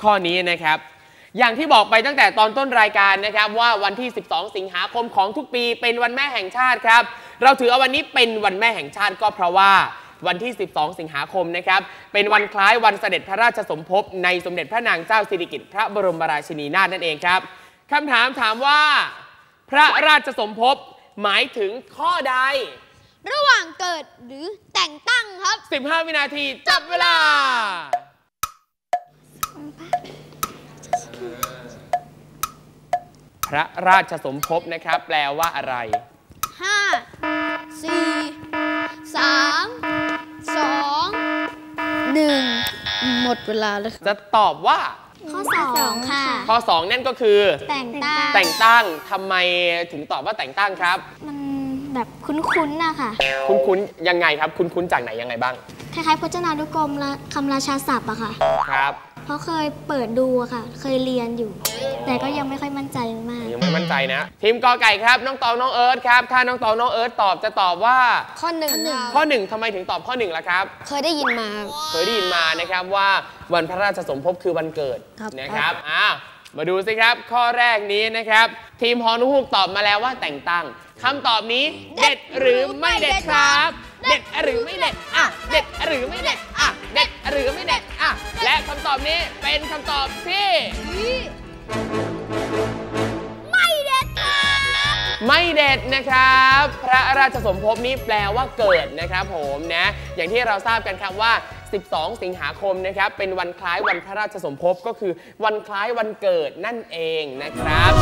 าศัพท์ข้อนี้นะครับ อย่างที่บอกไปตั้งแต่ตอนต้นรายการนะครับว่าวันที่ 12 สิงหาคมของทุกปีเป็นวันแม่แห่งชาติครับ เราถือเอาวันนี้เป็นวันแม่แห่งชาติก็เพราะว่าวันที่ 12 สิงหาคมนะครับ เป็นวันคล้ายวันเสด็จพระราชสมภพในสมเด็จพระนางเจ้าสิริกิติ์พระบรมราชินีนาถนั่นเองครับคำถามถามว่า พระราชสมภพหมายถึงข้อใด ระหว่างเกิดหรือแต่งตั้งครับ 15 วินาทีจับเวลา พระราชสมภพนะครับ แปลว่าอะไร ห้าสี่สามสองหนึ่งหมดเวลาแล้วจะตอบว่า ข้อสองค่ะ ข้อ 2 นั่นก็คือ แต่งตั้งแต่งตั้งทำไมถึงตอบว่าแต่งตั้งครับ มันแบบคุ้นๆนะคะคุ้นๆยังไงครับ คุ้นๆจากไหนยังไงบ้าง คล้ายๆพจนานุกรมและคำราชาศัพท์อะค่ะ ครับ เพราะเคยเปิดดูอะค่ะ เคยเรียนอยู่ แต่ก็ยังไม่ค่อยมั่นใจมาก ยังไม่มั่นใจนะ ทีมกอไก่ครับ น้องตองน้องเอิร์ธครับ ถ้าน้องตองน้องเอิร์ธตอบจะตอบว่า ข้อหนึ่งข้อหนึ่งทำไมถึงตอบข้อหนึ่งล่ะครับ เคยได้ยินมา เคยได้ยินมานะครับว่าวันพระราชสมภพคือวันเกิดครับนะครับอ้าวมาดูสิครับ ข้อแรกนี้นะครับ ทีมฮอนุฮูกตอบมาแล้วว่าแต่งตั้งคำตอบนี้ เด็ดหรือไม่เด็ดครับ เด็ดหรือไม่เด็ด ตอบนี้เป็นคำตอบที่ ไม่เด็ดครับไม่เด็ดนะครับ พระราชสมภพนี้แปลว่าเกิดนะครับผมนะ อย่างที่เราทราบกันครับว่า 12 สิงหาคมนะครับ เป็นวันคล้ายวันพระราชสมภพก็คือวันคล้ายวันเกิดนั่นเองนะครับ